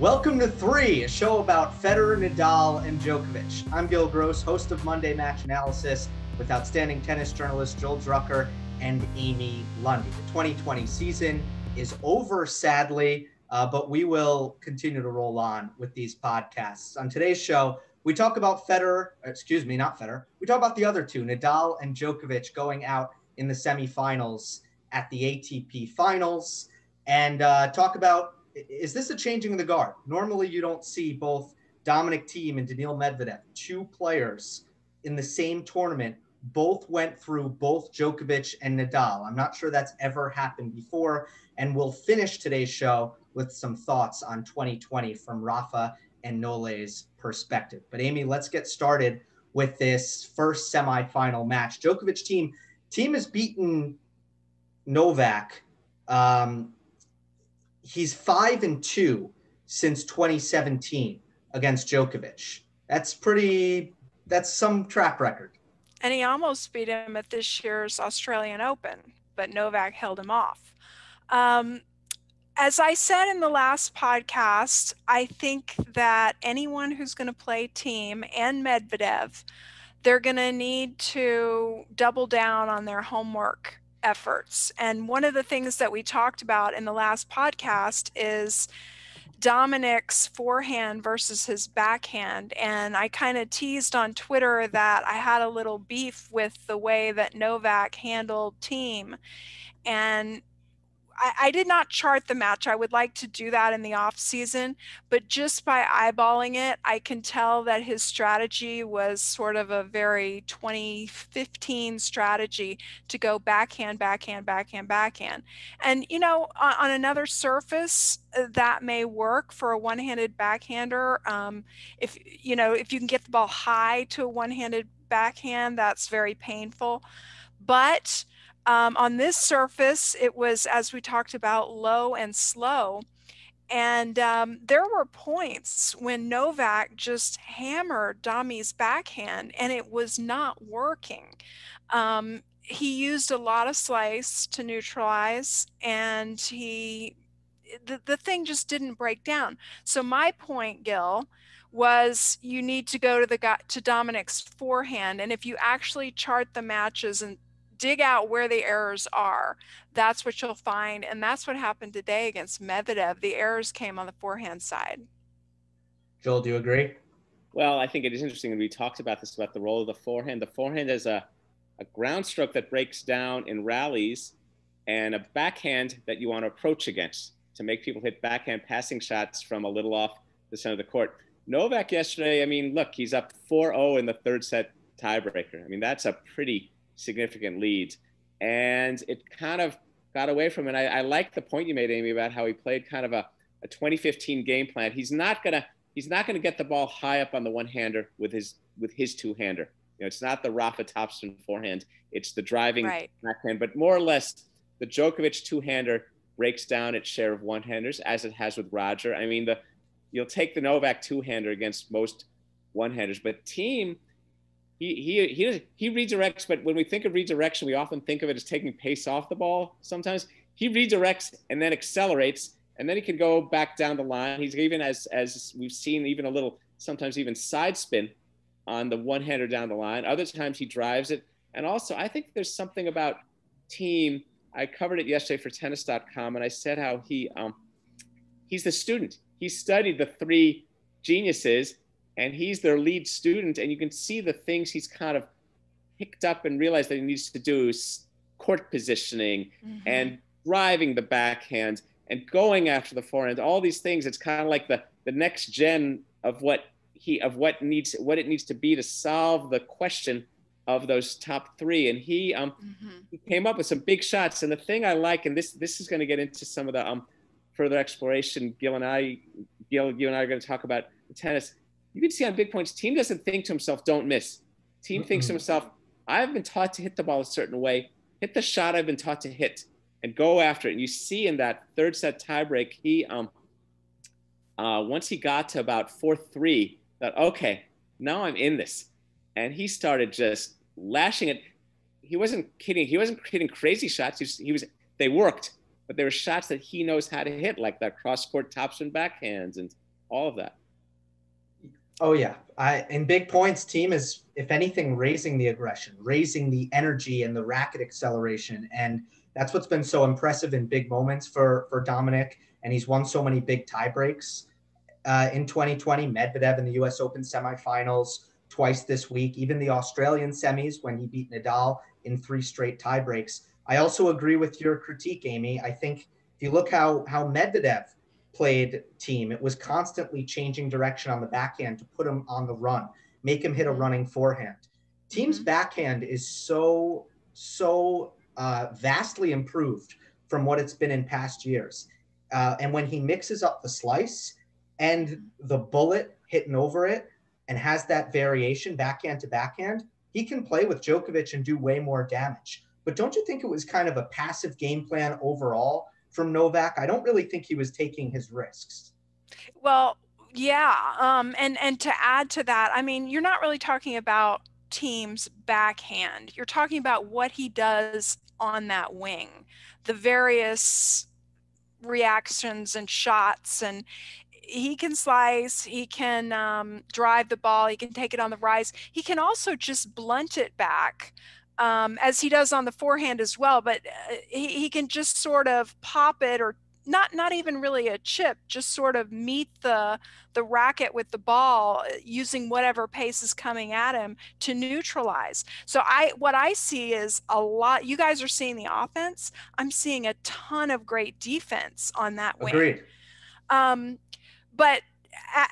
Welcome to Three, a show about Federer, Nadal, and Djokovic. I'm Gill Gross, host of Monday Match Analysis, with outstanding tennis journalist Joel Drucker and Amy Lundy. The 2020 season is over, sadly, uh, but we will continue to roll on with these podcasts. On today's show, we talk about Federer, excuse me, not Federer. We talk about the other two, Nadal and Djokovic, going out in the semifinals at the ATP Finals, and uh, talk about is this a changing of the guard? Normally, you don't see both Dominic Thiem and Daniil Medvedev, two players in the same tournament, both went through both Djokovic and Nadal. I'm not sure that's ever happened before. And we'll finish today's show with some thoughts on 2020 from Rafa and Nole's perspective. But Amy, let's get started with this first semifinal match. Djokovic Thiem Thiem has beaten Novak um, he's five and two since 2017 against Djokovic. That's pretty. That's some track record. And he almost beat him at this year's Australian Open, but Novak held him off. Um, as I said in the last podcast, I think that anyone who's going to play Thiem and Medvedev, they're going to need to double down on their homework efforts. And one of the things that we talked about in the last podcast is Dominic's forehand versus his backhand. And I kind of teased on Twitter that I had a little beef with the way that Novak handled Thiem. And I, I, did not chart the match. I would like to do that in the off season, but just by eyeballing it, I can tell that his strategy was sort of a very 2015 strategy to go backhand, backhand, backhand, backhand. And you know, on, on another surface, uh, that may work for a one-handed backhander. Um, if you know, if you can get the ball high to a one-handed backhand, that's very painful. But um, on this surface, it was, as we talked about, low and slow. And um, there were points when Novak just hammered Dami's backhand and it was not working. Um, he used a lot of slice to neutralize and he the, the thing just didn't break down. So my point, Gill, was you need to go to the to Dominic's forehand, and if you actually chart the matches and dig out where the errors are. That's what you'll find. And that's what happened today against Medvedev. The errors came on the forehand side. Joel, do you agree? Well, I think it is interesting. And we talked about this about the role of the forehand. The forehand is a, a ground stroke that breaks down in rallies and a backhand that you want to approach against to make people hit backhand passing shots from a little off the center of the court. Novak yesterday, I mean, look, he's up 4 0 in the third set tiebreaker. I mean, that's a pretty significant leads. And it kind of got away from it. I, I like the point you made, Amy, about how he played kind of a, a 2015 game plan. He's not gonna he's not gonna get the ball high up on the one hander with his with his two hander. You know, it's not the Rafa topspin forehand. It's the driving right. backhand. But more or less, the Djokovic two hander breaks down its share of one handers as it has with Roger. I mean, the you'll take the Novak two hander against most one handers, but Thiem he he he redirects, but when we think of redirection, we often think of it as taking pace off the ball. Sometimes he redirects and then accelerates, and then he can go back down the line. He's even as as we've seen even a little sometimes even side spin on the one hander down the line. Other times he drives it, and also I think there's something about Thiem. I covered it yesterday for Tennis.com, and I said how he um, he's the student. He studied the three geniuses and he's their lead student and you can see the things he's kind of picked up and realized that he needs to do court positioning mm-hmm. and driving the backhand and going after the forehand all these things it's kind of like the the next gen of what he of what needs what it needs to be to solve the question of those top three and he um mm-hmm. he came up with some big shots and the thing i like and this this is going to get into some of the um further exploration gill and i gill you and i are going to talk about tennis you can see on big points, Thiem doesn't think to himself, don't miss. Thiem thinks to himself, I've been taught to hit the ball a certain way, hit the shot I've been taught to hit, and go after it. And you see in that third set tiebreak, he um uh, once he got to about four three, that okay, now I'm in this, and he started just lashing it. He wasn't kidding. He wasn't hitting crazy shots. He was, he was they worked, but there were shots that he knows how to hit, like that cross court topspin backhands and all of that. Oh yeah, I in big points, Thiem is if anything raising the aggression, raising the energy and the racket acceleration, and that's what's been so impressive in big moments for for Dominic. And he's won so many big tie breaks uh, in 2020. Medvedev in the U.S. Open semifinals twice this week, even the Australian semis when he beat Nadal in three straight tie breaks. I also agree with your critique, Amy. I think if you look how how Medvedev played Thiem, It was constantly changing direction on the backhand to put him on the run, make him hit a mm-hmm. running forehand. Thiem's mm-hmm. backhand is so, so uh, vastly improved from what it's been in past years. Uh, and when he mixes up the slice and the bullet hitting over it and has that variation backhand to backhand, he can play with Djokovic and do way more damage. But don't you think it was kind of a passive game plan overall from Novak. I don't really think he was taking his risks. Well, yeah, um, and and to add to that, I mean, you're not really talking about Thiem's backhand. You're talking about what he does on that wing, the various reactions and shots and he can slice he can um, drive the ball he can take it on the rise he can also just blunt it back um, as he does on the forehand as well. But uh, he, he can just sort of pop it or not not even really a chip just sort of meet the the racket with the ball uh, using whatever pace is coming at him to neutralize so i what i see is a lot you guys are seeing the offense i'm seeing a ton of great defense on that wing Agreed. um but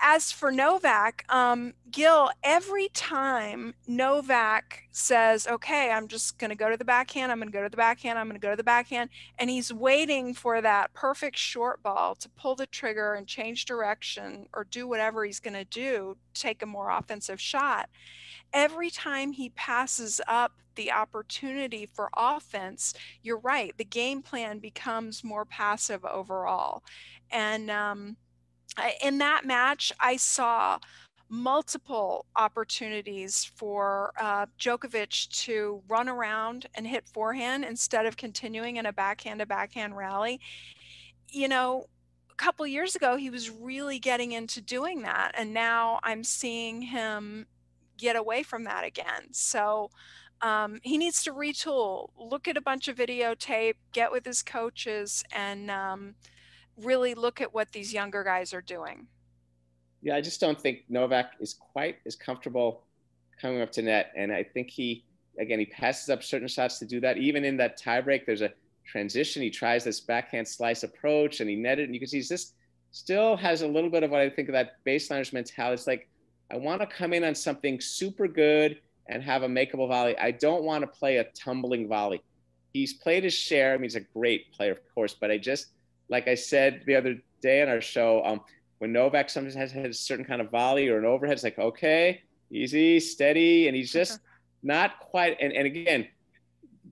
as for Novak, um, Gill, every time Novak says, okay, I'm just going to go to the backhand, I'm going to go to the backhand, I'm going to go to the backhand, and he's waiting for that perfect short ball to pull the trigger and change direction or do whatever he's going to do, take a more offensive shot. Every time he passes up the opportunity for offense, you're right, the game plan becomes more passive overall. And, um, in that match, I saw multiple opportunities for uh, Djokovic to run around and hit forehand instead of continuing in a backhand to backhand rally. You know, a couple years ago, he was really getting into doing that. And now I'm seeing him get away from that again. So um, he needs to retool, look at a bunch of videotape, get with his coaches, and um, really look at what these younger guys are doing. Yeah, I just don't think Novak is quite as comfortable coming up to net. And I think he, again, he passes up certain shots to do that. Even in that tiebreak, there's a transition. He tries this backhand slice approach and he netted. And you can see he's just still has a little bit of what I think of that baseliners mentality. It's like, I want to come in on something super good and have a makeable volley. I don't want to play a tumbling volley. He's played his share. I mean, he's a great player, of course, but I just – like I said the other day on our show, um, when Novak sometimes has, a certain kind of volley or an overhead, it's like, okay, easy, steady. And he's just not quite. And, and again,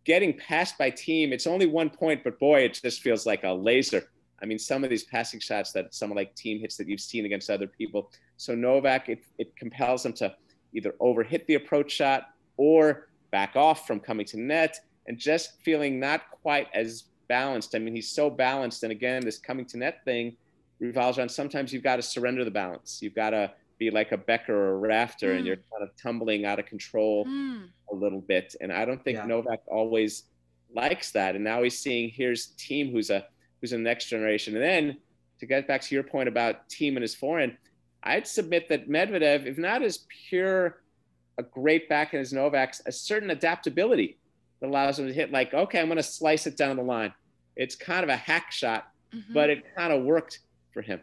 getting passed by Thiem, it's only one point, but boy, it just feels like a laser. I mean, some of these passing shots that someone like Thiem hits that you've seen against other people. So Novak, it, it compels him to either overhit the approach shot or back off from coming to net and just feeling not quite as balanced. I mean, he's so balanced. And again, this coming to net thing revolves around sometimes you've got to surrender the balance. You've got to be like a Becker or a Rafter, mm. and you're kind of tumbling out of control mm. a little bit. And I don't think yeah. Novak always likes that. And now he's seeing here's Thiem who's a who's a next generation. And then to get back to your point about Thiem and his forehand, I'd submit that Medvedev, if not as pure a great backhand as Novak's, a certain adaptability that allows him to hit like, okay, I'm going to slice it down the line. It's kind of a hack shot, mm-hmm. but it kind of worked for him.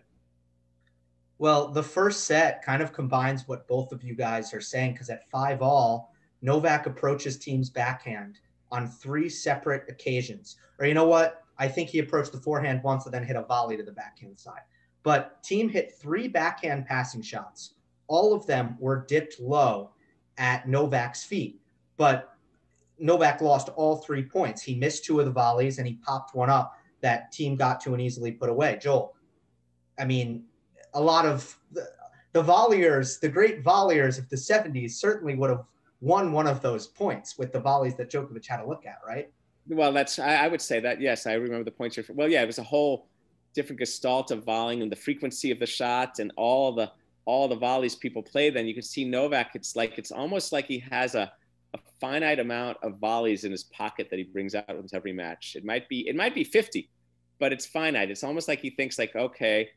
Well, the first set kind of combines what both of you guys are saying because at five all, Novak approaches Thiem's backhand on three separate occasions. Or you know what? I think he approached the forehand once and then hit a volley to the backhand side. But Thiem hit three backhand passing shots. All of them were dipped low at Novak's feet. But Novak lost all three points. He missed two of the volleys and he popped one up that Thiem got to and easily put away. Joel, I mean, a lot of the, the volleyers, the great volleyers of the 70s certainly would have won one of those points with the volleys that Djokovic had to look at, right? Well, that's, I, I would say that, yes, I remember the points. You're, well, yeah, it was a whole different gestalt of volleying and the frequency of the shots and all the all the volleys people play, then you can see Novak. It's like it's almost like he has a, a finite amount of volleys in his pocket that he brings out into every match. It might be it might be 50, but it's finite. It's almost like he thinks like, okay,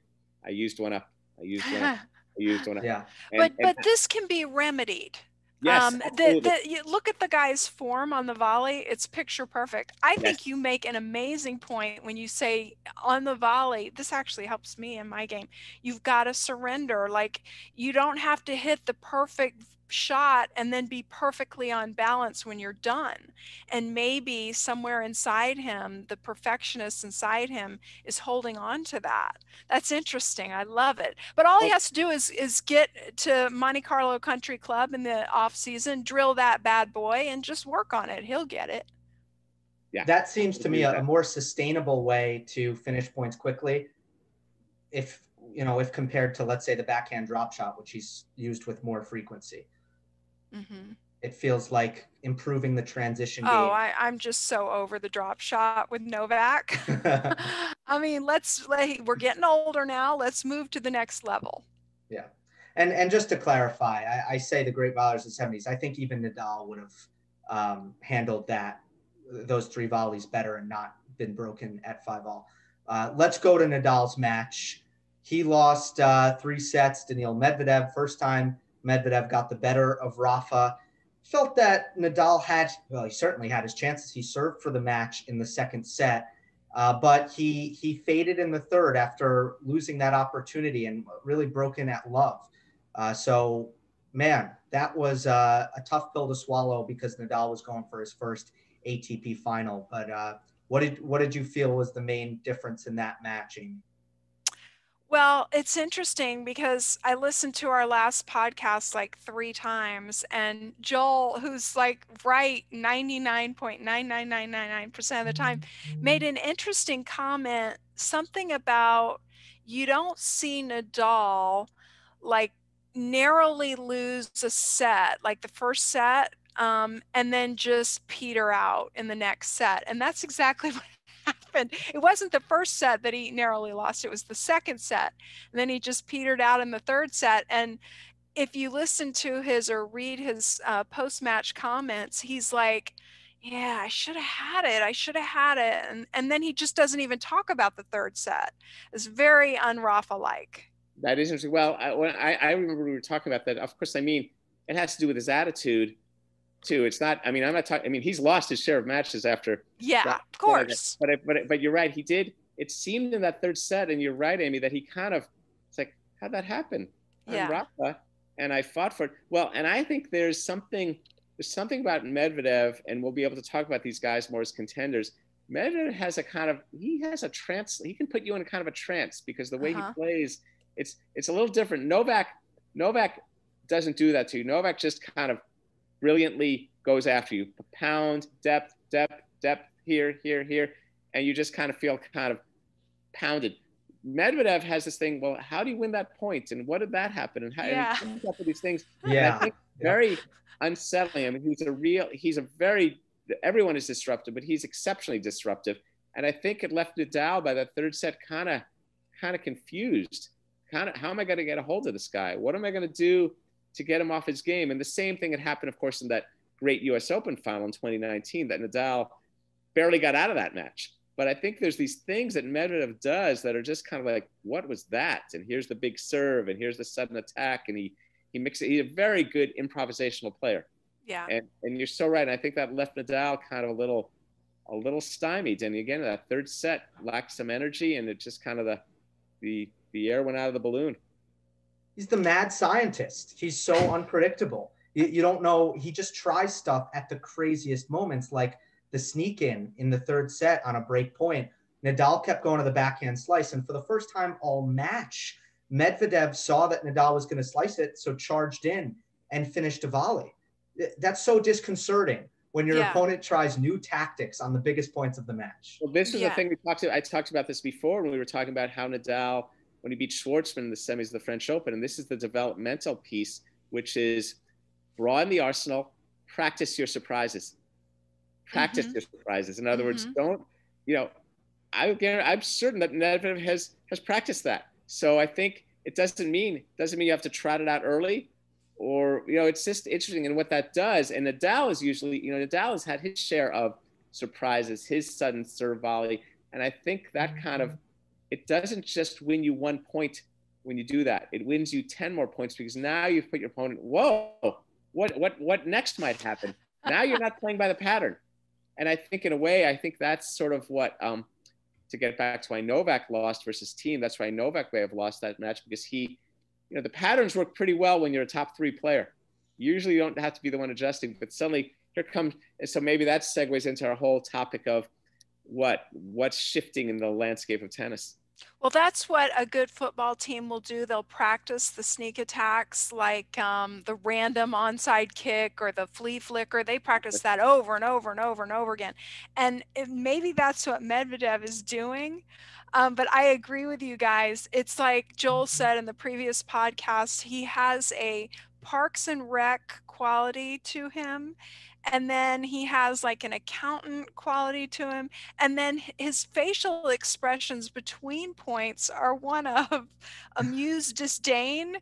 I used one up. I used one up. I used one up. Yeah. And, but but this can be remedied. Yes, um, the, the, you look at the guy's form on the volley, it's picture perfect. I yes. think you make an amazing point when you say on the volley, this actually helps me in my game. You've got to surrender. Like you don't have to hit the perfect shot and then be perfectly on balance when you're done. And maybe somewhere inside him, the perfectionist inside him is holding on to that. That's interesting. I love it. But all he has to do is is get to Monte Carlo Country Club in the off season, drill that bad boy, and just work on it. He'll get it. Yeah. That seems to me a, a more sustainable way to finish points quickly. If you know, if compared to let's say the backhand drop shot, which he's used with more frequency. Mm-hmm. It feels like improving the transition. Oh, I, I'm just so over the drop shot with Novak. I mean, let's like, we're getting older now. Let's move to the next level. Yeah. And and just to clarify, I, I say the great volleys of the 70s. I think even Nadal would have um, handled that those three volleys better and not been broken at five all. Uh, let's go to Nadal's match. He lost uh, three sets. Daniil Medvedev, first time Medvedev got the better of Rafa. Felt that Nadal had, well, he certainly had his chances. He served for the match in the second set, uh, but he he faded in the third after losing that opportunity and really broken at love. Uh, so, man, that was uh, a tough pill to swallow because Nadal was going for his first ATP final. But uh, what did what did you feel was the main difference in that match, Amy? Well, it's interesting because I listened to our last podcast like three times, and Joel, who's like right 99.99999% of the time, made an interesting comment something about you don't see Nadal like narrowly lose a set, like the first set, um, and then just peter out in the next set. And that's exactly what happened. It wasn't the first set that he narrowly lost, it was the second set. And then he just petered out in the third set. And if you listen to his or read his uh, post match comments, he's like, yeah, I should have had it. I should have had it. And, and then he just doesn't even talk about the third set. It's very un-Rafa like. That is interesting. Well, I, I, I remember we were talking about that. Of course, I mean, it has to do with his attitude too. It's not. I mean, I'm not talking. I mean, he's lost his share of matches after. Yeah, that, of course. But but but you're right. He did. It seemed in that third set, and you're right, Amy, that he kind of. It's like, how'd that happen? Yeah. I'm Rafa, and I fought for it. Well, and I think there's something. There's something about Medvedev, and we'll be able to talk about these guys more as contenders. Medvedev has a kind of he has a trance. He can put you in a kind of a trance because the way uh-huh. he plays, it's it's a little different. Novak Novak doesn't do that to you. Novak just kind of brilliantly goes after you. Pound, depth, depth, depth, here, here, here. And you just kind of feel kind of pounded. Medvedev has this thing, well, how do you win that point? And what did that happen? And how yeah. and up with these things. Yeah. I think very unsettling. I mean, he's a real, he's a very, everyone is disruptive, but he's exceptionally disruptive. And I think it left Nadal by that third set kind of, kind of confused. Kind of, how am I going to get a hold of this guy? What am I going to do to get him off his game. And the same thing had happened, of course, in that great US Open final in 2019 that Nadal barely got out of that match. But I think there's these things that Medvedev does that are just kind of like, what was that? And here's the big serve, and here's the sudden attack, and he he mixes. He's a very good improvisational player. Yeah. And and you're so right. And I think that left Nadal kind of a little a little stymied. And again, that third set lacked some energy, and it just kind of the the the air went out of the balloon he's the mad scientist. He's so unpredictable. You, you don't know. He just tries stuff at the craziest moments, like the sneak in in the third set on a break point. Nadal kept going to the backhand slice, and for the first time all match, Medvedev saw that Nadal was going to slice it, so charged in and finished a volley. That's so disconcerting when your yeah. opponent tries new tactics on the biggest points of the match. Well, this is yeah. the thing we talked to. I talked about this before when we were talking about how Nadal when he beat Schwartzman in the semis of the French Open. And this is the developmental piece, which is broaden the arsenal, practice your surprises. Practice mm-hmm. your surprises. In other mm-hmm. words, don't, you know, I, I'm certain that Medvedev has has practiced that. So I think it doesn't mean doesn't mean you have to trot it out early, or you know, it's just interesting. And what that does, and Nadal is usually, you know, Nadal has had his share of surprises, his sudden serve volley, and I think that kind of it doesn't just win you one point when you do that. It wins you ten more points because now you've put your opponent. Whoa, what what what next might happen? Now you're not playing by the pattern, and I think in a way, I think that's sort of what. Um, to get back to why Novak lost versus Thiem, that's why Novak may have lost that match because he, you know, the patterns work pretty well when you're a top three player. Usually you don't have to be the one adjusting, but suddenly here comes, so maybe that segues into our whole topic of what what's shifting in the landscape of tennis. Well, that's what a good football team will do. They'll practice the sneak attacks like um, the random onside kick or the flea flicker. They practice that over and over and over and over again. And maybe that's what Medvedev is doing. Um, but I agree with you guys. It's like Joel mm-hmm. said in the previous podcast, he has a Parks and Rec quality to him and then he has like an accountant quality to him and then his facial expressions between points are one of amused disdain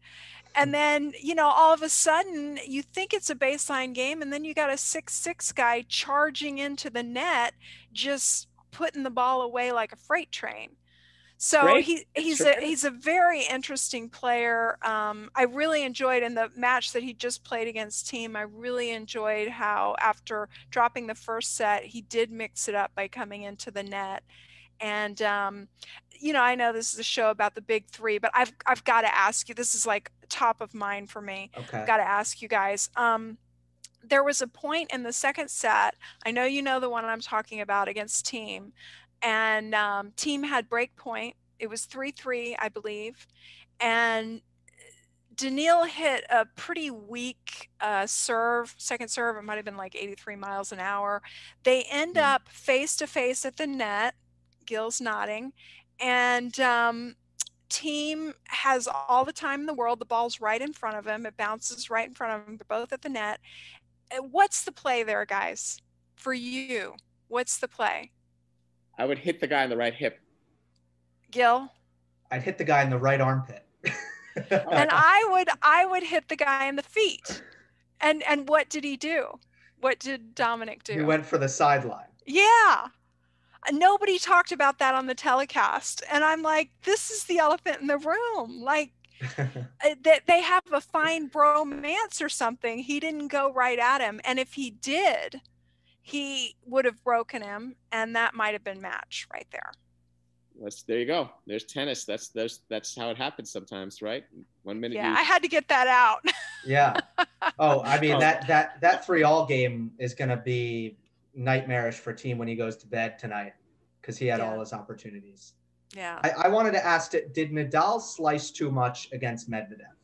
and hmm. then you know all of a sudden you think it's a baseline game and then you got a six six guy charging into the net just putting the ball away like a freight train so Great. he he's a he's a very interesting player. Um, I really enjoyed in the match that he just played against Thiem. I really enjoyed how after dropping the first set, he did mix it up by coming into the net. And um, you know, I know this is a show about the big three, but I've I've got to ask you. This is like top of mind for me. Okay. I've got to ask you guys. Um, there was a point in the second set. I know you know the one I'm talking about against Thiem and um, Thiem had break point. It was 3 3, I believe. And Daniil hit a pretty weak uh, serve, second serve. It might have been like 83 miles an hour. They end mm. up face to face at the net. Gill's nodding. And um, Thiem has all the time in the world. The ball's right in front of him. It bounces right in front of him. They're both at the net. What's the play there, guys? For you, what's the play? I would hit the guy in the right hip. Gill. I'd hit the guy in the right armpit. and I would I would hit the guy in the feet. And and what did he do? What did Dominic do? He went for the sideline. Yeah. Nobody talked about that on the telecast. And I'm like, this is the elephant in the room. Like uh, that they have a fine bromance or something. He didn't go right at him. And if he did, he would have broken him, and that might have been match right there. That's there you go. There's tennis. That's that's that's how it happens sometimes, right? One minute. Yeah, you... I had to get that out. yeah. Oh, I mean oh. that that that three all game is going to be nightmarish for Thiem when he goes to bed tonight because he had yeah. all his opportunities. Yeah. I, I wanted to ask: it Did Nadal slice too much against Medvedev?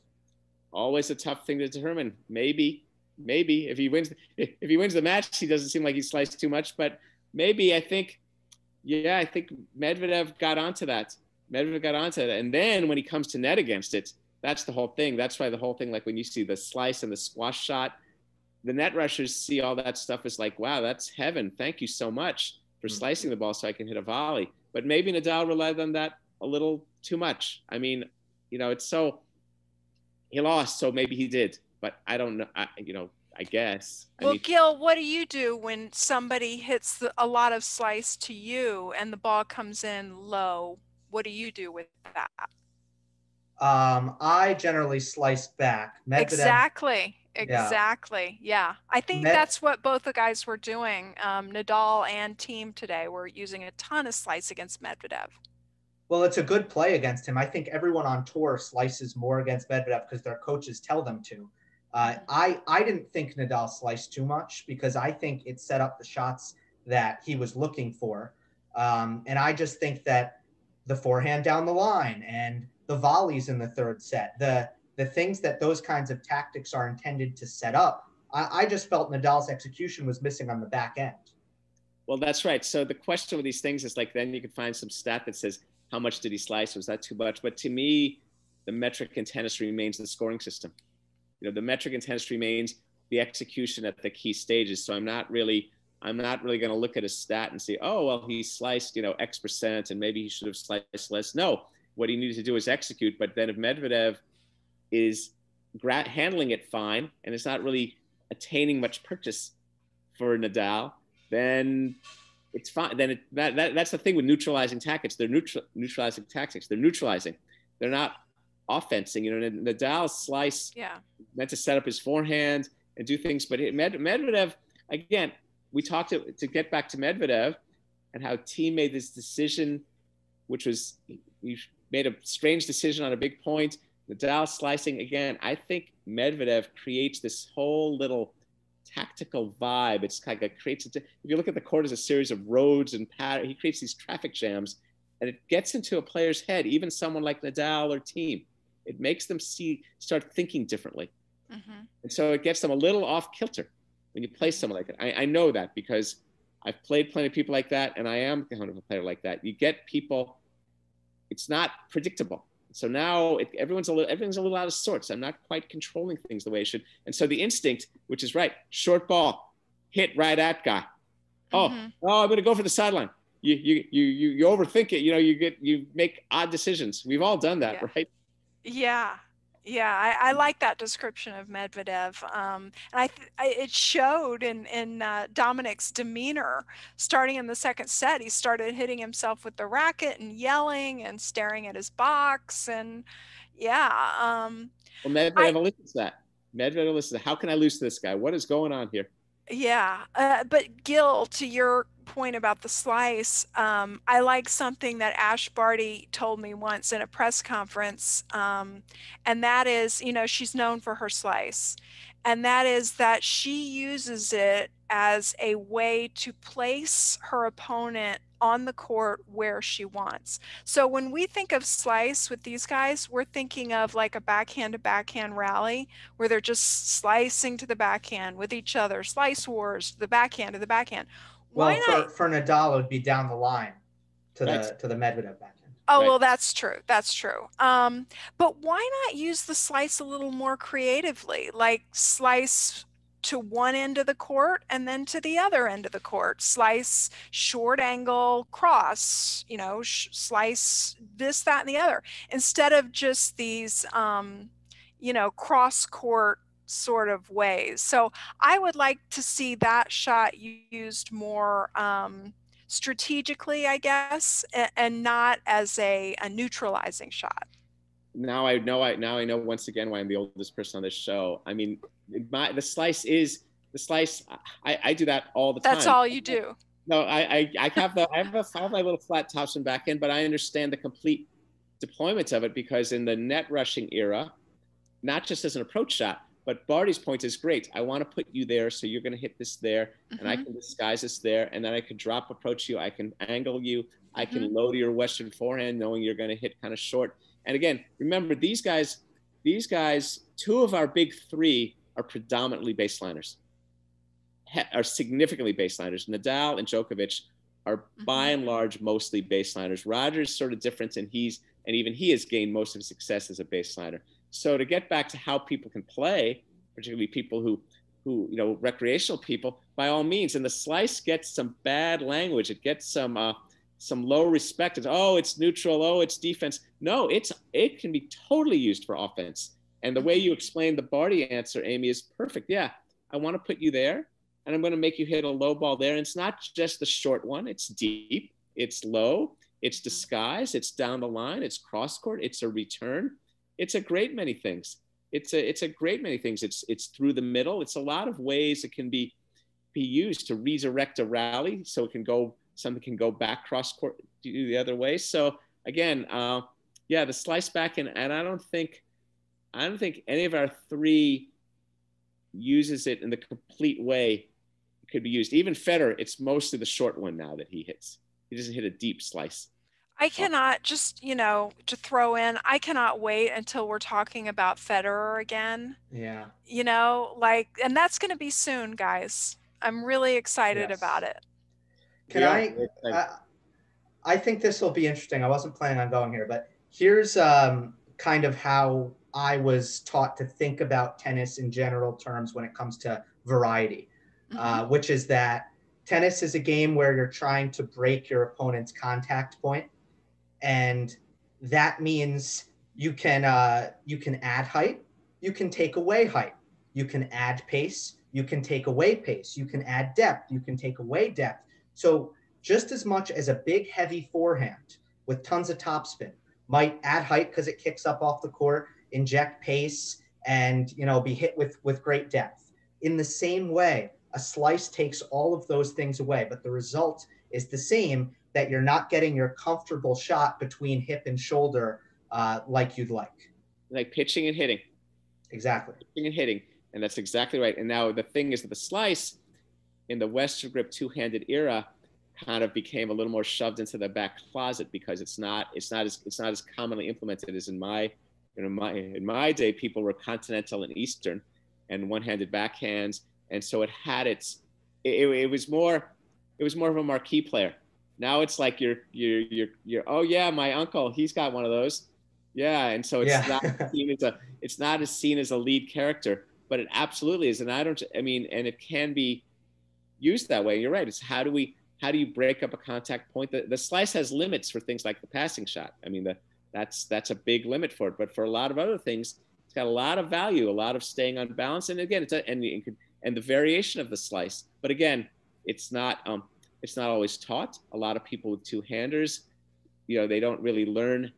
Always a tough thing to determine. Maybe maybe if he wins if he wins the match, he doesn't seem like he sliced too much. But maybe I think, yeah, I think Medvedev got onto that. Medvedev got onto that, and then when he comes to net against it, that's the whole thing. That's why the whole thing, like when you see the slice and the squash shot, the net rushers see all that stuff is like, wow, that's heaven. Thank you so much for mm-hmm. slicing the ball so I can hit a volley. But maybe Nadal relied on that a little too much. I mean, you know, it's so he lost, so maybe he did but I don't know. I, you know, I guess. Well, I mean, Gill, what do you do when somebody hits the, a lot of slice to you and the ball comes in low? What do you do with that? Um, I generally slice back. Medvedev, exactly. Exactly. Yeah. yeah. I think Med- that's what both the guys were doing. Um, Nadal and Thiem today were using a ton of slice against Medvedev. Well, it's a good play against him. I think everyone on tour slices more against Medvedev because their coaches tell them to. Uh, I I didn't think Nadal sliced too much because I think it set up the shots that he was looking for, um, and I just think that the forehand down the line and the volleys in the third set, the the things that those kinds of tactics are intended to set up, I, I just felt Nadal's execution was missing on the back end. Well, that's right. So the question with these things is like then you can find some stat that says how much did he slice? Was that too much? But to me, the metric in tennis remains the scoring system you know, the metric in tennis remains the execution at the key stages. So I'm not really I'm not really going to look at a stat and say, oh, well, he sliced, you know, X percent and maybe he should have sliced less. No, what he needed to do is execute. But then if Medvedev is gra- handling it fine and it's not really attaining much purchase for Nadal, then it's fine. Then it, that, that, that's the thing with neutralizing tactics. They're neutral, neutralizing tactics. They're neutralizing. They're not offensing. You know, Nadal slice yeah. meant to set up his forehand and do things. But it Med- Medvedev, again, we talked to, to get back to Medvedev and how Thiem made this decision, which was he made a strange decision on a big point. Nadal slicing again. I think Medvedev creates this whole little tactical vibe. It's kind of creates. A, if you look at the court as a series of roads and pattern, he creates these traffic jams, and it gets into a player's head. Even someone like Nadal or Thiem, it makes them see start thinking differently, mm-hmm. and so it gets them a little off kilter when you play someone like that. I, I know that because I've played plenty of people like that, and I am the kind of a player like that. You get people. It's not predictable so now it, everyone's a little everything's a little out of sorts. I'm not quite controlling things the way I should. And so the instinct, which is right, short ball, hit right at guy. Oh, mm-hmm. oh, I'm going to go for the sideline. You, you you you you overthink it. You know, you get you make odd decisions. We've all done that, yeah. right? Yeah, yeah, I, I, like that description of Medvedev, um, and I, I, it showed in in uh, Dominic's demeanor. Starting in the second set, he started hitting himself with the racket and yelling and staring at his box, and yeah. Um, well, Medvedev listens to that. Medvedev listens. How can I lose this guy? What is going on here? Yeah, uh, but Gill, to your point about the slice, um, I like something that Ash Barty told me once in a press conference, um, and that is, you know, she's known for her slice, and that is that she uses it as a way to place her opponent on the court where she wants. So when we think of slice with these guys, we're thinking of like a backhand to backhand rally where they're just slicing to the backhand with each other, slice wars, the backhand to the backhand. Why well, not? for, for Nadal, it would be down the line to right. the to the Medvedev backhand. Oh right. well, that's true. That's true. Um, but why not use the slice a little more creatively? Like slice to one end of the court and then to the other end of the court slice short angle cross you know sh- slice this that and the other instead of just these um, you know cross court sort of ways so i would like to see that shot used more um, strategically i guess and, and not as a, a neutralizing shot now I know I now I know once again why I'm the oldest person on this show. I mean, my the slice is the slice. I, I do that all the time. That's all you do. No, I, I, I have the I have, a, I have my little flat tops and back end, but I understand the complete deployment of it because in the net rushing era, not just as an approach shot, but Barty's point is great. I want to put you there, so you're going to hit this there, mm-hmm. and I mm-hmm. can disguise this there, and then I can drop approach you. I can angle you. Mm-hmm. I can mm-hmm. to your western forehand, knowing you're going to hit kind of short. And again, remember these guys. These guys, two of our big three are predominantly baseliners, are significantly baseliners. Nadal and Djokovic are mm-hmm. by and large mostly baseliners. Roger's sort of different, and he's and even he has gained most of his success as a baseliner. So to get back to how people can play, particularly people who who you know recreational people, by all means. And the slice gets some bad language. It gets some uh, some low respect. It's, oh, it's neutral. Oh, it's defense. No, it's it can be totally used for offense. And the way you explained the Barty answer, Amy, is perfect. Yeah, I want to put you there, and I'm going to make you hit a low ball there. And it's not just the short one. It's deep. It's low. It's disguise. It's down the line. It's cross court. It's a return. It's a great many things. It's a it's a great many things. It's it's through the middle. It's a lot of ways it can be be used to resurrect a rally so it can go something can go back cross court the other way. So again, uh, yeah, the slice back and and I don't think I don't think any of our three uses it in the complete way it could be used. Even Federer, it's mostly the short one now that he hits. He doesn't hit a deep slice. I cannot just, you know, to throw in, I cannot wait until we're talking about Federer again. Yeah. You know, like, and that's going to be soon, guys. I'm really excited yes. about it. Can yeah, I, I? I think this will be interesting. I wasn't planning on going here, but here's um, kind of how I was taught to think about tennis in general terms when it comes to variety, uh, mm-hmm. uh, which is that tennis is a game where you're trying to break your opponent's contact point, and that means you can uh, you can add height, you can take away height, you can add pace, you can take away pace, you can add depth, you can take away depth. So just as much as a big heavy forehand with tons of topspin might add height because it kicks up off the court, inject pace, and you know be hit with with great depth. In the same way, a slice takes all of those things away, but the result is the same that you're not getting your comfortable shot between hip and shoulder uh, like you'd like. Like pitching and hitting. Exactly. Pitching and hitting. And that's exactly right. And now the thing is that the slice in the Western grip two-handed era kind of became a little more shoved into the back closet because it's not it's not as it's not as commonly implemented as in my you know my in my day people were continental and eastern and one-handed backhands and so it had its it, it was more it was more of a marquee player now it's like you're you're you're you're oh yeah my uncle he's got one of those. Yeah and so it's yeah. not seen as a it's not as seen as a lead character but it absolutely is. And i don't i mean and it can be used that way. You're right it's how do we how do you break up a contact point? The, the slice has limits for things like the passing shot. I mean the that's that's a big limit for it but for a lot of other things it's got a lot of value a lot of staying on balance and again it's a, and and the variation of the slice. But again, it's not um, it's not always taught. A lot of people with two handers, you know, they don't really learn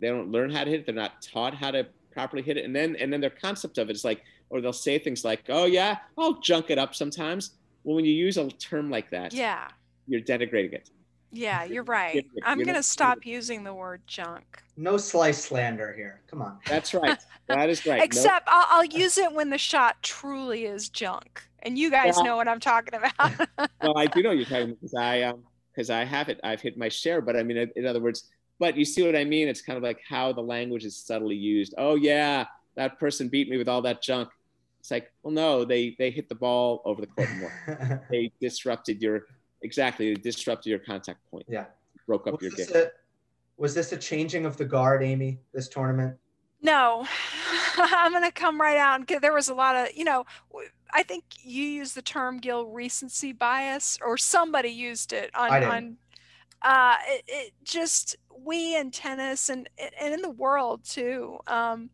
they don't learn how to hit it. They're not taught how to properly hit it. And then and then their concept of it is like, or they'll say things like, "Oh yeah, I'll junk it up sometimes." Well, when you use a term like that, yeah, you're denigrating it. Yeah, you're right. I'm going to stop using the word junk. No slice slander here. Come on. That's right. That is right. Except I'll, I'll, use it when the shot truly is junk, and you guys know what I'm talking about. well, I do know you're talking because I um because I have it. I've hit my share, but I mean, in other words, but you see what I mean? It's kind of like how the language is subtly used. Oh yeah, that person beat me with all that junk. It's like, well, no, they they hit the ball over the court more. they disrupted your exactly they disrupted your contact point. Yeah, broke up was your game. A, was this a changing of the guard, Amy? This tournament? No, I'm gonna come right out because there was a lot of you know. I think you used the term Gill recency bias, or somebody used it on on. Uh, it, it just we in tennis and and in the world too. Um,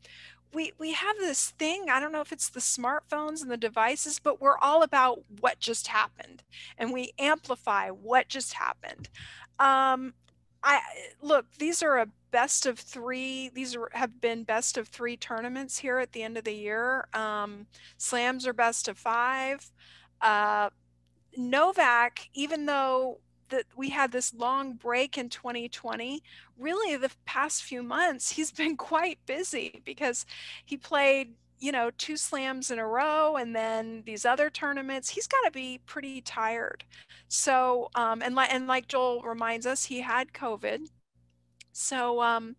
we we have this thing i don't know if it's the smartphones and the devices but we're all about what just happened and we amplify what just happened um i look these are a best of three these are, have been best of three tournaments here at the end of the year. Um slams are best of five. Uh novak even though that we had this long break in 2020 really the past few months he's been quite busy because he played you know two slams in a row and then these other tournaments. He's got to be pretty tired. So um and like and like joel reminds us he had covid so um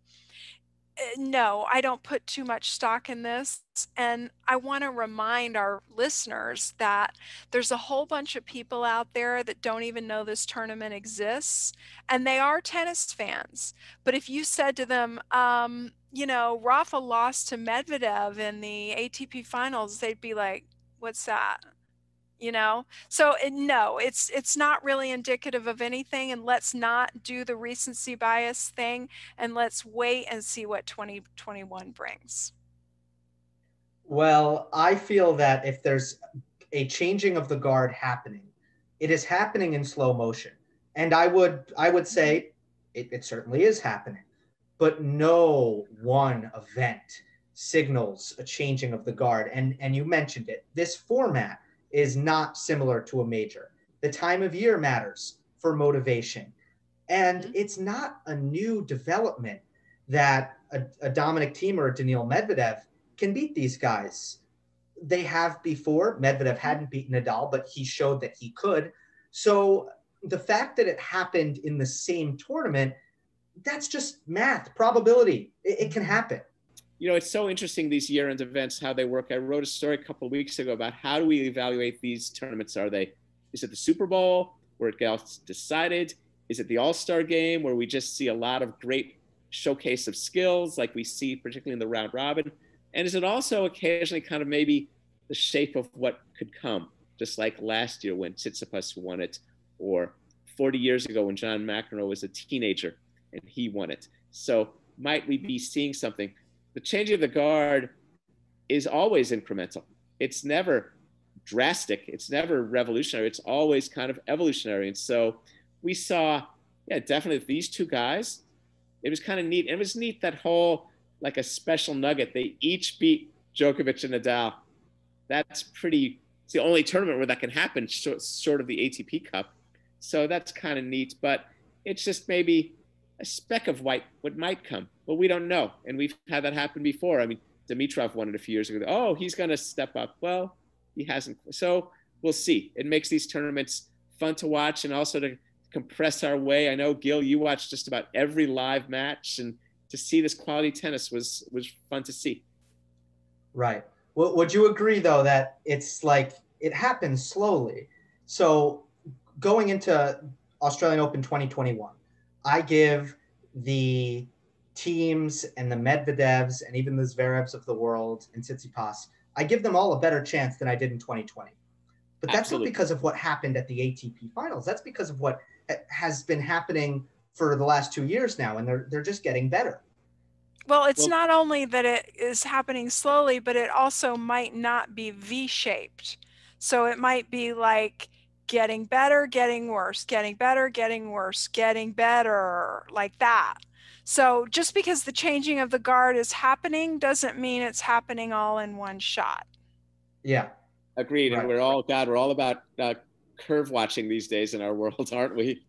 Eh, no, I don't put too much stock in this. And I want to remind our listeners that there's a whole bunch of people out there that don't even know this tournament exists, and they are tennis fans. But if you said to them, um, you know, Rafa lost to Medvedev in the ATP finals, they'd be like, what's that? You know? So it, no it's it's not really indicative of anything and let's not do the recency bias thing and let's wait and see what 2021 brings. Well i feel that if there's a changing of the guard happening it is happening in slow motion. And i would i would mm-hmm. say it, it certainly is happening but no one event signals a changing of the guard. And and you mentioned it this format is not similar to a major. The time of year matters for motivation. And mm-hmm. it's not a new development that a, a Dominic Thiem or a Daniil Medvedev can beat these guys. They have before. Medvedev mm-hmm. hadn't beaten Nadal, but he showed that he could. So the fact that it happened in the same tournament, that's just math, probability. It, it can happen you know, it's so interesting these year-end events how they work. I wrote a story a couple weeks ago about how do we evaluate these tournaments? Are they is it the Super Bowl where it gets decided? Is it the All-Star game where we just see a lot of great showcase of skills like we see particularly in the round robin? And is it also occasionally kind of maybe the shape of what could come? just like last year when Tsitsipas won it, or 40 years ago when John McEnroe was a teenager and he won it. So might we be seeing something? The changing of the guard is always incremental. It's never drastic. It's never revolutionary. It's always kind of evolutionary. And so we saw, yeah, definitely these two guys. It was kind of neat. It was neat that whole like a special nugget. They each beat Djokovic and Nadal. That's pretty. It's the only tournament where that can happen, short of the ATP Cup. So that's kind of neat. But it's just maybe a speck of white what might come, but we don't know. And we've had that happen before. I mean, Dimitrov won it a few years ago. Oh, he's going to step up. Well, he hasn't. So we'll see. It makes these tournaments fun to watch and also to compress our way. I know Gill, you watched just about every live match, and to see this quality tennis was was fun to see. Right. Well, would you agree though that it's like it happens slowly? So going into Australian Open 2021, I give the Thiems and the Medvedevs and even the Zverevs of the world and Tsitsipas, I give them all a better chance than I did in 2020. But that's Absolutely. not because of what happened at the ATP finals. That's because of what has been happening for the last two years now, and they're they're just getting better. Well, it's well, not only that it is happening slowly, but it also might not be V-shaped. So it might be like getting better, getting worse, getting better, getting worse, getting better, like that. So just because the changing of the guard is happening doesn't mean it's happening all in one shot. Yeah. Agreed. Right. And we're all, God, we're all about uh, curve watching these days in our world, aren't we?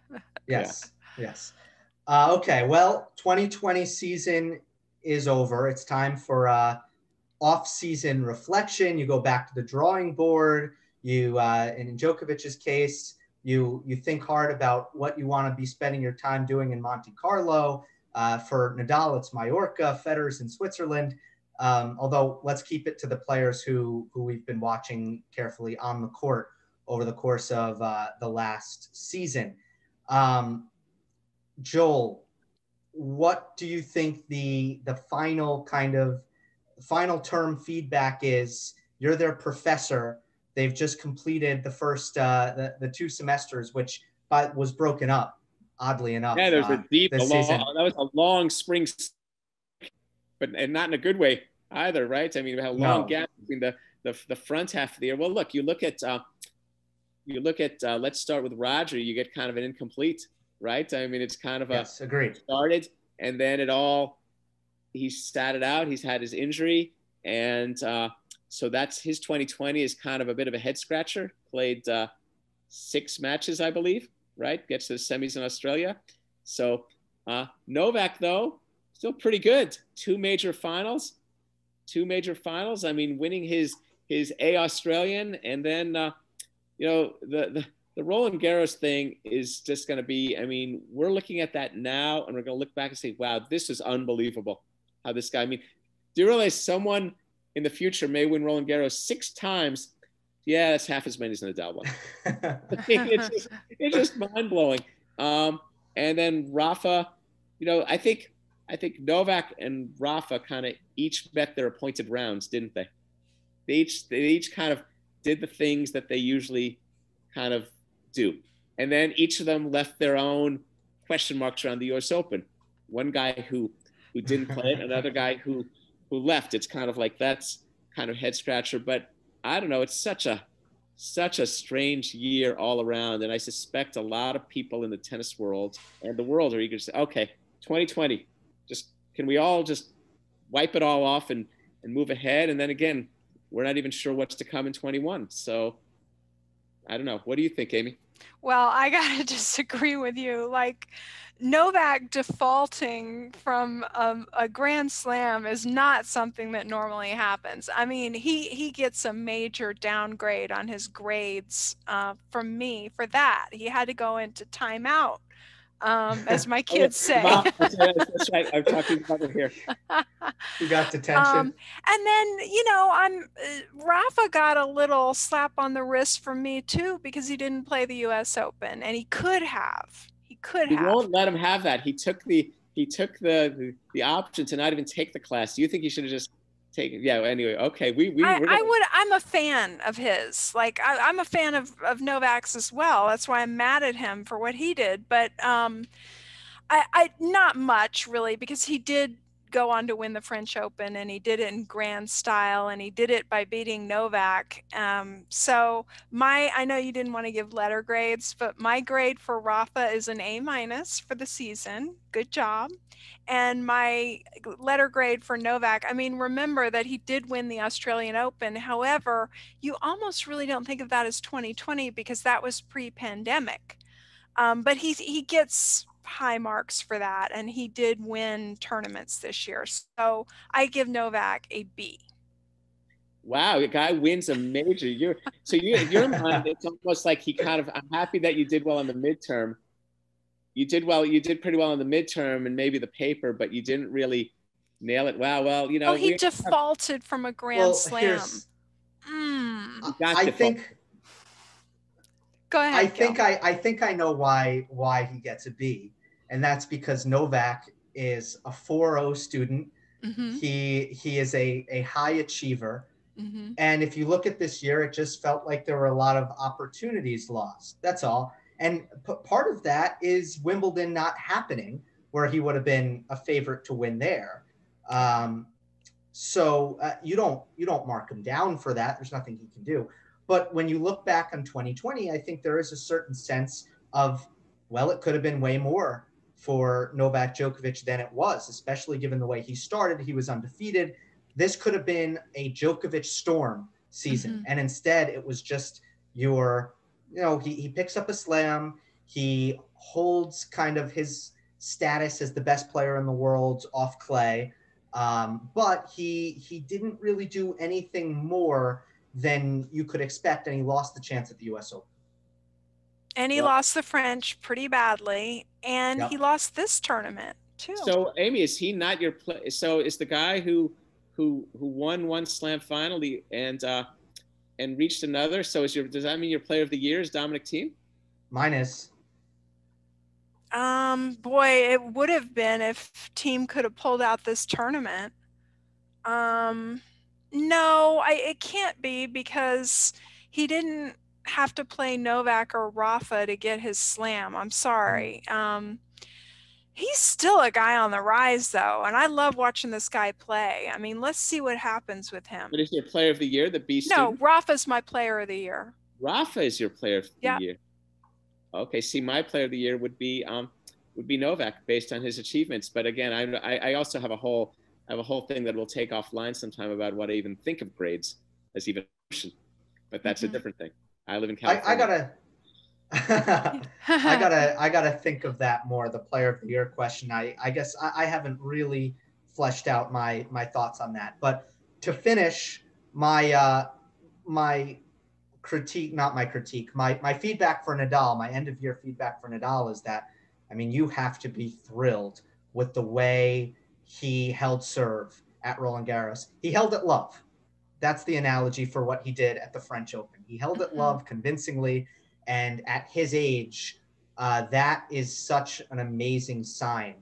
yes. Yeah. Yes. Uh, okay. Well, 2020 season is over. It's time for uh, off season reflection. You go back to the drawing board. You, uh, in Djokovic's case, you you think hard about what you want to be spending your time doing in Monte Carlo. Uh, for Nadal, it's Mallorca. Federer's in Switzerland. Um, although let's keep it to the players who who we've been watching carefully on the court over the course of uh, the last season. Um, Joel, what do you think the the final kind of final term feedback is? You're their professor They've just completed the first uh, the, the two semesters, which but was broken up. Oddly enough, yeah, there's uh, a deep, a long, that was a long spring, but and not in a good way either, right? I mean, we had a long no. gap between the, the the front half of the year. Well, look, you look at uh, you look at uh, let's start with Roger. You get kind of an incomplete, right? I mean, it's kind of a yes, agreed. Started and then it all. He sat it out. He's had his injury, and uh, so that's his 2020 is kind of a bit of a head scratcher. Played uh, six matches, I believe, right? Gets to the semis in Australia. So uh, Novak, though, still pretty good. Two major finals, two major finals. I mean, winning his his A Australian, and then uh, you know the, the the Roland Garros thing is just going to be. I mean, we're looking at that now, and we're going to look back and say, "Wow, this is unbelievable." How this guy. I mean, do you realize someone in the future may win Roland Garros six times. Yeah, that's half as many as Nadal won. it's just, it's just mind blowing. Um, and then Rafa, you know, I think I think Novak and Rafa kind of each met their appointed rounds, didn't they? They each they each kind of did the things that they usually kind of do, and then each of them left their own question marks around the U.S. Open. One guy who who didn't play it, another guy who who left. It's kind of like that's kind of head scratcher. But I don't know. It's such a such a strange year all around, and I suspect a lot of people in the tennis world and the world are eager to say, "Okay, 2020, just can we all just wipe it all off and and move ahead?" And then again, we're not even sure what's to come in 21. So I don't know. What do you think, Amy? Well, I gotta disagree with you. Like Novak defaulting from um, a Grand Slam is not something that normally happens. I mean, he he gets a major downgrade on his grades uh, from me for that. He had to go into timeout, um, as my kids say. that's, that's, right. I'm talking about it here. You got detention. Um, and then you know, I'm uh, Rafa got a little slap on the wrist from me too because he didn't play the U.S. Open, and he could have He could he have. won't let him have that. He took the he took the, the, the option to not even take the class. Do you think he should have just take yeah. Anyway, okay. We we. I, we're I would. I'm a fan of his. Like I, I'm a fan of of Novak's as well. That's why I'm mad at him for what he did. But um, I, I not much really because he did go on to win the French Open and he did it in grand style and he did it by beating Novak. Um, so my I know you didn't want to give letter grades, but my grade for Rafa is an A minus for the season. Good job. And my letter grade for Novak, I mean, remember that he did win the Australian Open. However, you almost really don't think of that as 2020 because that was pre pandemic. Um, but he, he gets high marks for that, and he did win tournaments this year. So I give Novak a B. Wow, a guy wins a major. You're so you in your mind, it's almost like he kind of. I'm happy that you did well in the midterm. You did well. You did pretty well in the midterm and maybe the paper, but you didn't really nail it. Wow. Well, you know. oh, he we- defaulted from a Grand well, Slam. Mm. got I the think Go ahead. I Gill. think I, I think I know why why he gets a B, and that's because Novak is a 4.0 student. Mhm, He he is a, a high achiever. mhm. And if you look at this year, it just felt like there were a lot of opportunities lost. That's all. And p- part of that is Wimbledon not happening, where he would have been a favorite to win there. Um, so uh, you don't you don't mark him down for that. There's nothing he can do. But when you look back on 2020, I think there is a certain sense of well, it could have been way more for Novak Djokovic than it was, especially given the way he started. He was undefeated this could have been a Djokovic storm season. Mhm. And instead, it was just your, you know, he, he picks up a slam. He holds kind of his status as the best player in the world off clay. Um, but he he didn't really do anything more than you could expect, and he lost the chance at the U.S. Open. And he Well- lost the French pretty badly, and Yep. he lost this tournament too. So, Amy, is he not your play? So, is the guy who who who won one slam finally and uh, and reached another? So, is your does that mean your player of the year is Dominic Thiem? Minus, Um, boy, it would have been if Thiem could have pulled out this tournament. Um, no, I it can't be because he didn't have to play Novak or Rafa to get his slam. I'm sorry. Um, he's still a guy on the rise though, and I love watching this guy play. I mean, let's see what happens with him. But is your player of the year the beast? No, student? Rafa's my player of the year. Rafa is your player of the Yeah. year. Okay, see, my player of the year would be um would be Novak based on his achievements. But again, I I, I also have a whole I have a whole thing that we'll take offline sometime about what I even think of grades as even. But that's Mhm. a different thing. I live in I, California. I gotta. I gotta I gotta think of that more. The player of the year question. I I guess I, I haven't really fleshed out my my thoughts on that. But to finish my uh, my critique, not my critique, my my feedback for Nadal, my end of year feedback for Nadal is that I mean you have to be thrilled with the way he held serve at Roland Garros. He held it love. That's the analogy for what he did at the French Open. He held it Mhm. love convincingly, and at his age, uh, that is such an amazing sign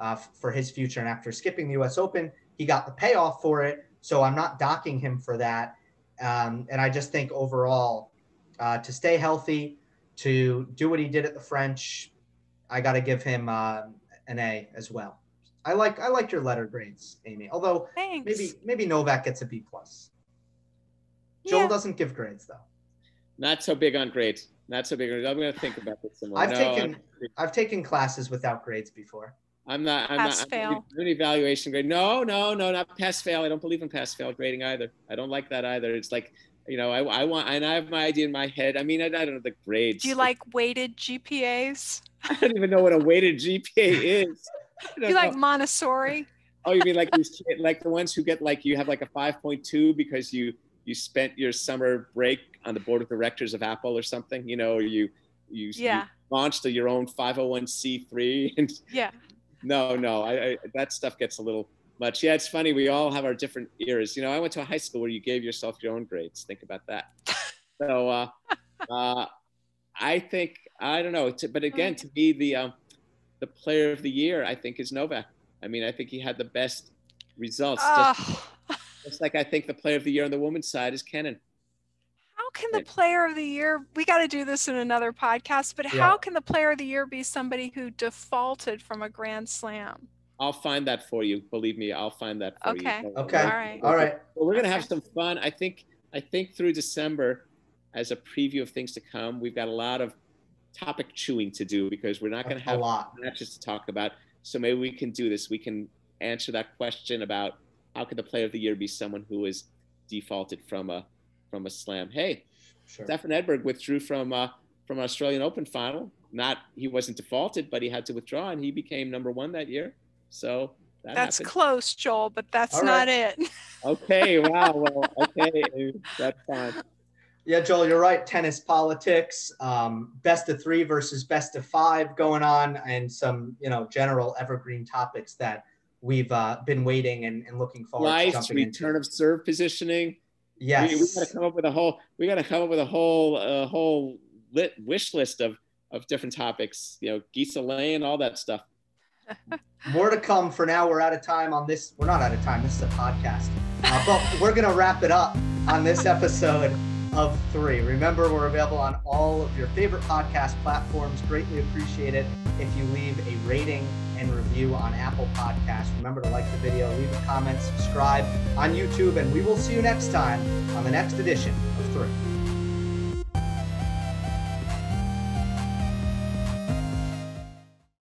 uh, f- for his future. And after skipping the U.S. Open, he got the payoff for it. So I'm not docking him for that. Um, and I just think overall, uh, to stay healthy, to do what he did at the French, I got to give him uh, an A as well. I like I like your letter grades, Amy. Although Thanks. maybe maybe Novak gets a B plus. Joel Yeah. doesn't give grades though. Not so big on grades. Not so big on. I'm going to think about this some more. I've No, taken I'm- I've taken classes without grades before. I'm not. I'm Pass, not. fail. I'm an evaluation grade. No, no, no, not pass fail. I don't believe in pass fail grading either. I don't like that either. It's like, you know, I, I want, and I have my idea in my head. I mean, I, I don't know the grades. Do you like weighted GPAs? I don't even know what a weighted GPA is. I Do don't you like. Montessori? Oh, you mean like these, kid- like the ones who get like you have like a 5.2 because you you spent your summer break on the board of directors of Apple or something, you know, you you, you launched your own 501c3 and Yeah. no, no, I, I that stuff gets a little much. Yeah, it's funny. We all have our different eras. You know, I went to a high school where you gave yourself your own grades. Think about that. So, uh, uh, I think I don't know, but again, to me, the um, the player of the year, I think, is Novak. I mean, I think he had the best results. Just, Oh, Just like I think the player of the year on the women's side is Kenin. How can the player of the year, we got to do this in another podcast, but Yeah. how can the player of the year be somebody who defaulted from a grand slam? I'll find that for you. Believe me, I'll find that for Okay. you. Okay. Okay. All right. All right. Well, we're gonna have some fun. I think. I think through December, as a preview of things to come, we've got a lot of topic chewing to do because we're not gonna have A have lot. matches to talk about. So maybe we can do this. We can answer that question about how could the player of the year be someone who is defaulted from a from a slam. Hey, Sure. Stefan Edberg withdrew from uh, from Australian Open final. Not he wasn't defaulted, but he had to withdraw, and he became number one that year. So that That's happened. close, Joel, but that's All not right. it. Okay. Wow. Well. Okay. That's fine. Yeah, Joel, you're right. Tennis politics, um, best of three versus best of five going on, and some you know general evergreen topics that we've uh, been waiting and, and looking forward to Life, jumping return into. of serve positioning. Yes. We, we got to come up with a whole. We got to come up with a whole uh, whole lit wish list of of different topics. You know, Gisa Lane, all that stuff. More to come. For now, we're out of time on this. We're not out of time. This is a podcast, uh, but we're gonna wrap it up on this episode of three. Remember, we're available on all of your favorite podcast platforms. Greatly appreciate it if you leave a rating and review on Apple Podcasts. Remember to like the video, leave a comment, subscribe on YouTube, and we will see you next time on the next edition of Three.